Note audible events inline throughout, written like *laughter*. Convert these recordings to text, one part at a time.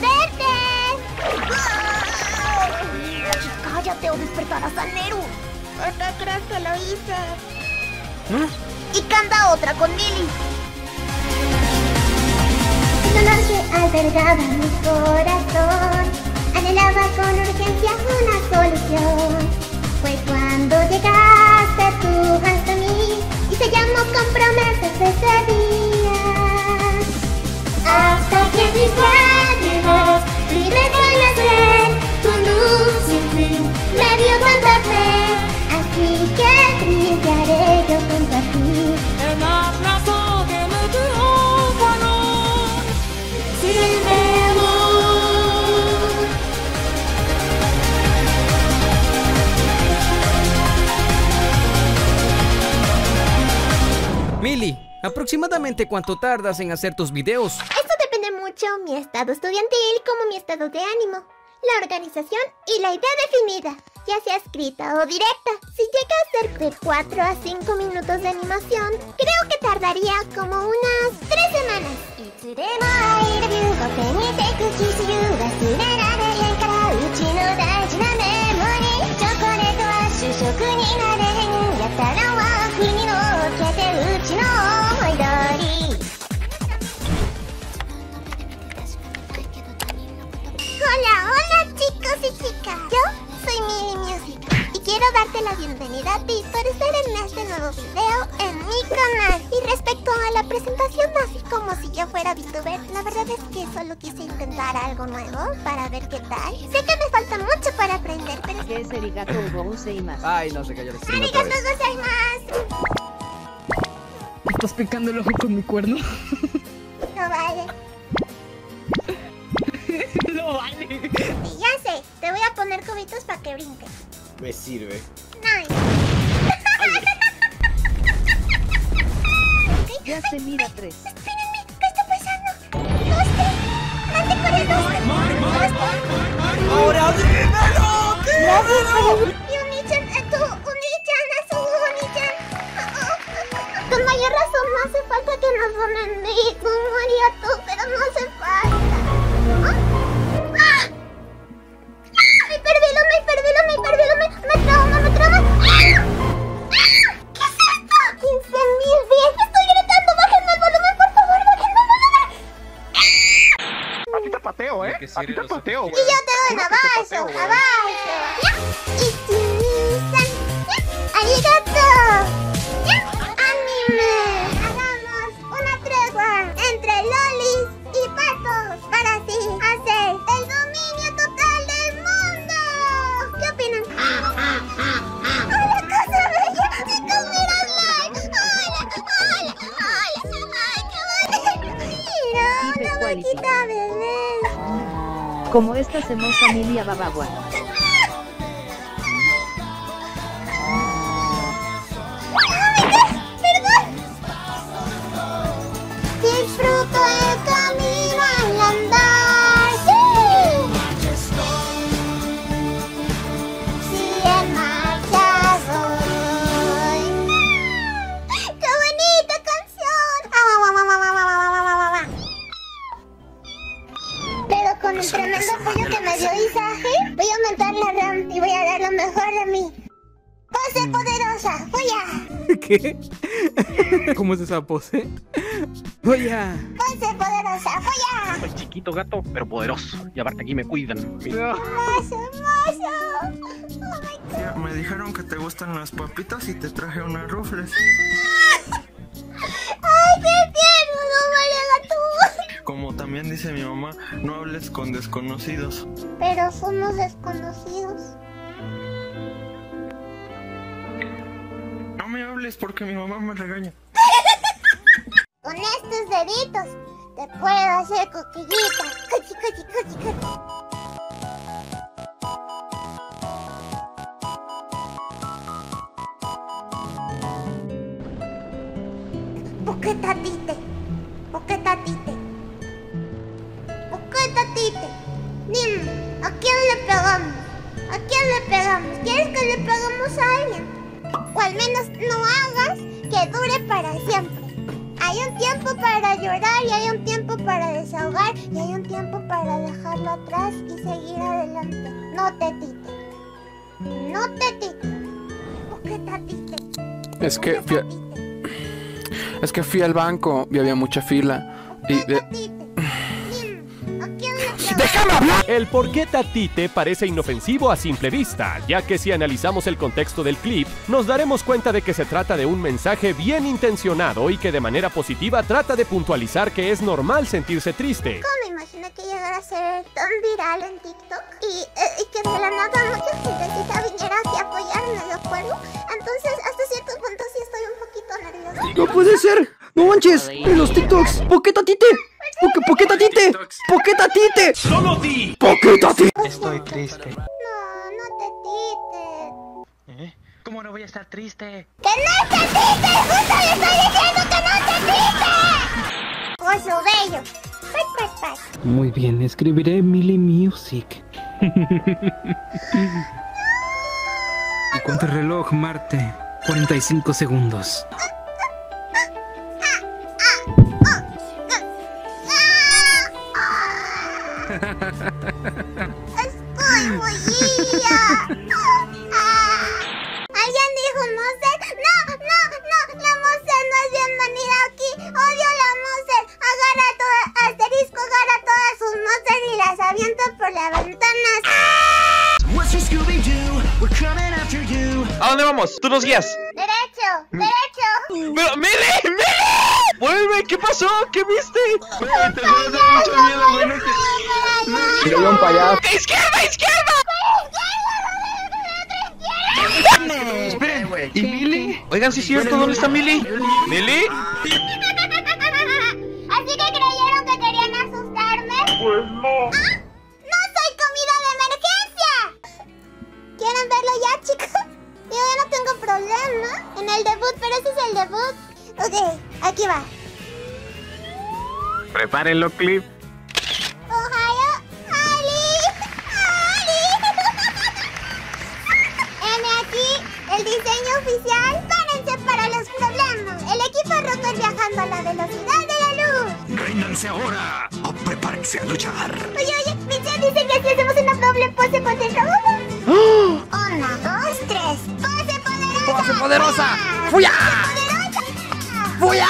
¡Nada de moverte! ¡Cállate o despertarás a Neru! ¿Por qué crees que lo hice? Y canta otra con Lily. Dolor que albergaba mi corazón Anhelaba con urgencia una solución Fue cuando llegaste tú hasta mí Y sellamos con promesas ese día ¿aproximadamente cuánto tardas en hacer tus videos? Esto depende mucho mi estado estudiantil como mi estado de ánimo, la organización y la idea definida, ya sea escrita o directa. Si llega a ser de 4 a 5 minutos de animación, creo que tardaría como unas 3 semanas. Yo soy Mili Music y quiero darte la bienvenida a ti por estar en este nuevo video en mi canal. Y respecto a la presentación, así como si yo fuera VTuber, la verdad es que solo quise intentar algo nuevo para ver qué tal. Sé que me falta mucho para aprender, pero que es Erigato más. Ay, no se cayó el stream otra ¡Arigatou vez. gozaimasu! Estás picando el ojo con mi cuerno. No vale. *laughs* no vale. Poner cubitos para que brinques. Me sirve. Nice. Ya se mira tres. Espérenme, ¿qué está pasando? ¡Doste! ¡Mate con el doste! ¡Ahora dímelo! Y Unichan, eh, tú, Unichan, a su Unichan. Con mayor razón no hace falta que nos donen mi María tú, Como esta semosa Milia Babagua. Esa pose? *laughs* Pose poderosa, voy a. Soy chiquito gato, pero poderoso. Y aparte aquí me cuidan. Hermoso, hermoso. Oh my God. Me dijeron que te gustan las papitas y te traje unas rufles. ¡Ay, qué! Como también dice mi mamá, no hables con desconocidos. Pero somos desconocidos. No me hables porque mi mamá me regaña. Con estos deditos te puedo hacer coquillita. Cuchi, cuchi, cuchi, cuchi. Poquetatite. Poquetatite. No te tite. No te tite. ¿Por qué te tite? Es que fui a- es que fui al banco y había mucha fila. Y de- ¡Déjame hablar! El por qué Tatite parece inofensivo a simple vista, ya que si analizamos el contexto del clip, nos daremos cuenta de que se trata de un mensaje bien intencionado y que de manera positiva trata de puntualizar que es normal sentirse triste. ¿Cómo me imaginé que llegara a ser tan viral en TikTok? Y, eh, y que de la nada mucha gentecita viniera aquí a apoyarme, ¿de acuerdo? Entonces, hasta cierto punto sí estoy un poquito nerviosa. ¡No puede ser! ¡No manches! ¡En los TikToks! ¡Poquetatite! ¡Poque, poquetatite! ¡Poquetatite! ¡Solo di! ¡Poquetatite! Estoy triste. No, no te tites. ¿Cómo no voy a estar triste? ¡Que no te tites! ¡Justo le estoy diciendo que no te tites! Oso bello. Pat, pat, pat. Muy bien, escribiré Millie Music. *laughs* ¿Y cuánto reloj, Marte? 45 segundos. ¡Estoy bollilla! Ah. ¿Alguien dijo Mozart? ¡No, no, no! ¡La Mozart no es bienvenida aquí! ¡Odio la Mozart! Agarra toda... Asterisco agarra todas sus Mozart y las avienta por la ventana. ¿A dónde vamos? Tú nos guías. ¡Derecho! ¡Derecho! ¡Pero, Mili! ¡Mili! ¡Vuelve! ¿Qué pasó? ¿Qué viste? Te vas a dar mucho miedo, güey. No te... Un payaso. ¡Izquierda, izquierda! Esperen, güey. ¿Y Mili? Oigan, sí es cierto, ¿dónde está Mili? ¿Mili? ¿Así que creyeron que querían asustarme? Pues no. ¡Ah! ¡No soy comida de emergencia! ¿Quieren verlo ya, chicos? Yo ya no tengo problema en el debut, pero ese es el debut. Ok, aquí va. Prepárenlo, Clip. Ohio, Ali, Ali. Heme aquí el diseño oficial. Párense para los problemas. El equipo Rotor viajando a la velocidad de la luz. ¡Réinanse ahora! ¡O prepárense a luchar! Oye, oye, Michelle dice que si hacemos una doble pose poderosa. Una, dos, tres. Pose poderosa. ¡Pose poderosa! ¡Fuya! ¡Fuya!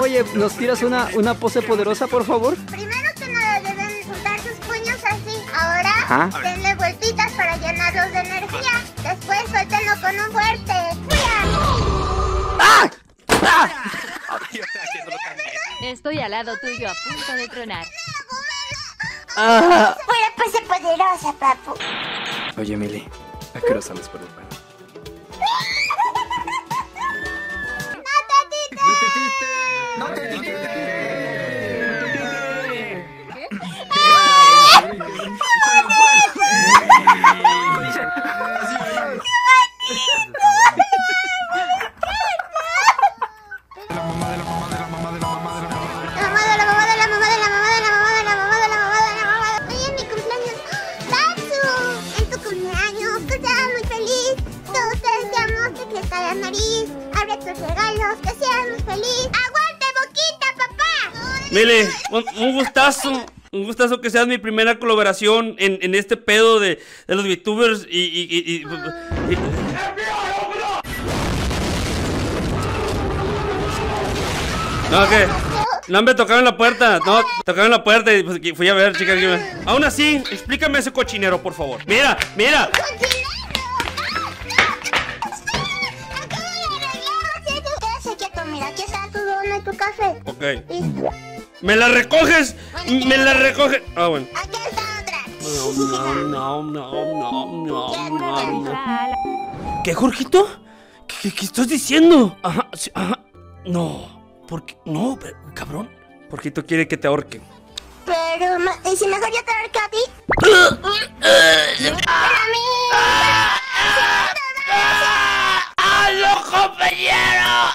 Oye, ¿nos tiras una, una pose poderosa, por favor? Primero que nada deben juntar sus puños así. Ahora, denle vueltitas para llenarlos de energía. Después suéltenlo con un fuerte. ¡Fuya! ¡Ah! ¡Ah! Estoy al lado tuyo a punto de tronar. ¡Ah! Fuera pose poderosa, papu. Oye, Mili, ¿a qué hora sales por el baño? Crezca la nariz. Abre tus regalos, que seas muy feliz. ¡Aguante, boquita, Mile, un, un gustazo. Un gustazo que seas mi primera colaboración en, en este pedo de, de los VTubers y. y, y- y- No, ¿qué? No, me tocaron la puerta. No, tocaron la puerta y pues, fui a ver, chicas. Aún así, explícame ese cochinero, por favor. Mira, mira. Quédate quieto, mira, aquí está tu dona y tu café. Ok. ¿Me la recoges? ¿Me la recoges? Ah, bueno. Aquí está otra. No, no, no, no, no, no, no. ¿Qué, Jorgito? ¿Qué, qué, qué estás diciendo? Ajá, sí, ajá. No, porque. No, pero, cabrón. Jorgito quiere que te ahorque. Pero, ¿y si mejor yo te ahorco a ti? A mí. ¡Halo, compañero!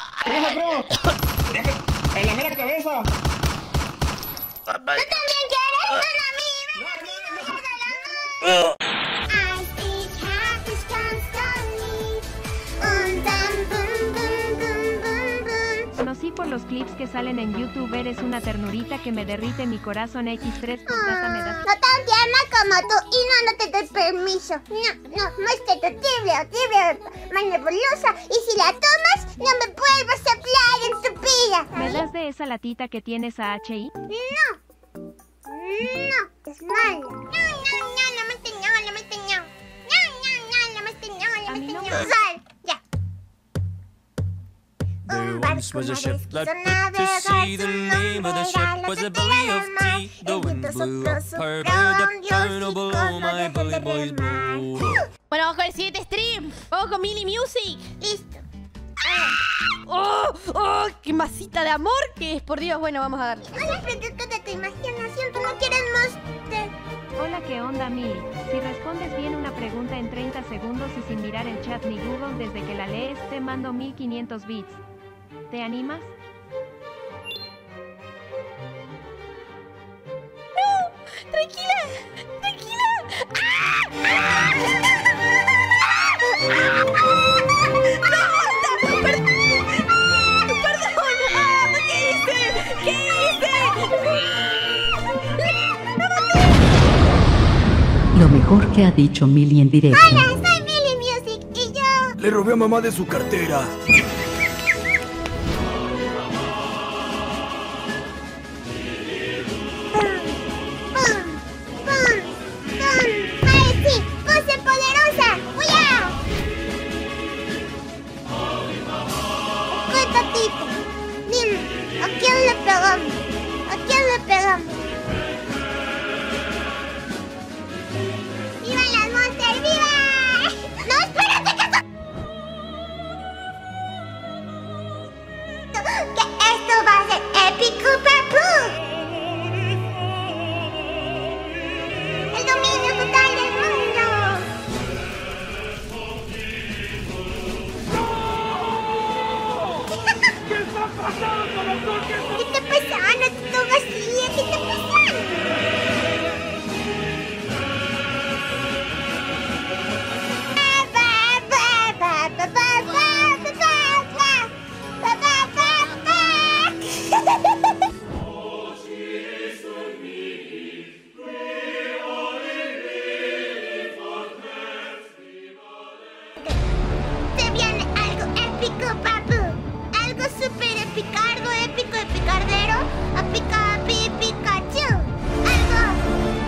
Por los clips que salen en YouTube. Eres una ternurita que me derrite mi corazón X3. Postdata me das. No tan tierna como tú y no, no te doy permiso. No, no, muestra terrible, horrible, manipulosa. Y si la tomas, no me vuelvas a hablar en tu vida. ¿Me das de esa latita que tienes a HI? No. No, es malo. No, no, no, no me enseñó, no me enseñó. No, no, no, no me enseñó, no me enseñó. There once was a ship that put to sea. The name of the ship was a belly of tea. The wind blew up her bow, the turn below my bully boys blow. Bueno, vamos con el siguiente stream. Vamos con Mini Music. Listo. ¡Oh! ¡Oh! ¡Qué masita de amor que es! Por Dios, bueno, vamos a darle. Se producto de tu imaginación, tú no quieres mostrar. Hola, ¿qué onda, Mili? Si respondes bien una pregunta en 30 segundos y sin mirar el chat ni Google desde que la lees, te mando 1500 bits. ¿Te animas? ¡No! ¡Tranquila! ¡Tranquila! ¡Ah! ¡Ah! ¡No! ¡Perdón! ¡Perdón! ¿Qué hice? ¿Qué hice? Lo mejor que ha dicho Millie en directo. Hola, soy Millie Music y yo. Le robé a mamá de su cartera. Tipo. Dime, ¿a quién le pegamos? ¿A quién le pegamos? ¿Qué está pasando, doctor? ¿Qué está pasando? Todo super epicardo, épico, epicardero. Apica, pi, Pikachu. Algo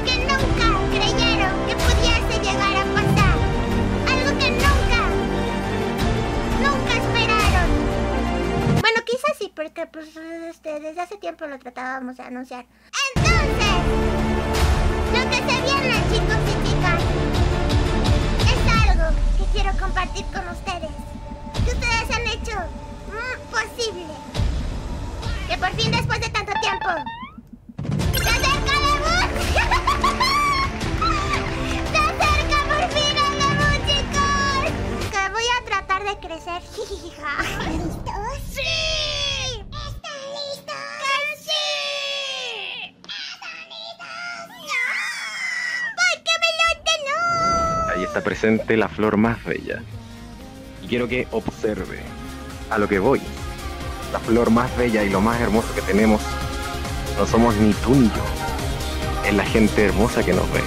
que nunca creyeron que pudiese llegar a pasar. Algo que nunca, nunca esperaron. Bueno, quizás sí, porque pues este, desde hace tiempo lo tratábamos de anunciar. Entonces, lo que se viene, chicos y chicas, es algo que quiero compartir con ustedes. Que ustedes han hecho mm, posible. Por fin, después de tanto tiempo, se acerca el debut. *laughs* se acerca por fin el debut, chicos. Que voy a tratar de crecer. *laughs* ¿Listos? ¡Sí! ¿Están listos? ¡Que sí! ¿Están listos? ¡No! ¿Por qué me lo no? Ahí está presente la flor más bella. Y quiero que observe a lo que voy. La flor más bella y lo más hermoso que tenemos no somos ni tú ni yo. Es la gente hermosa que nos ve.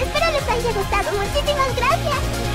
Espero les haya gustado, muchísimas gracias.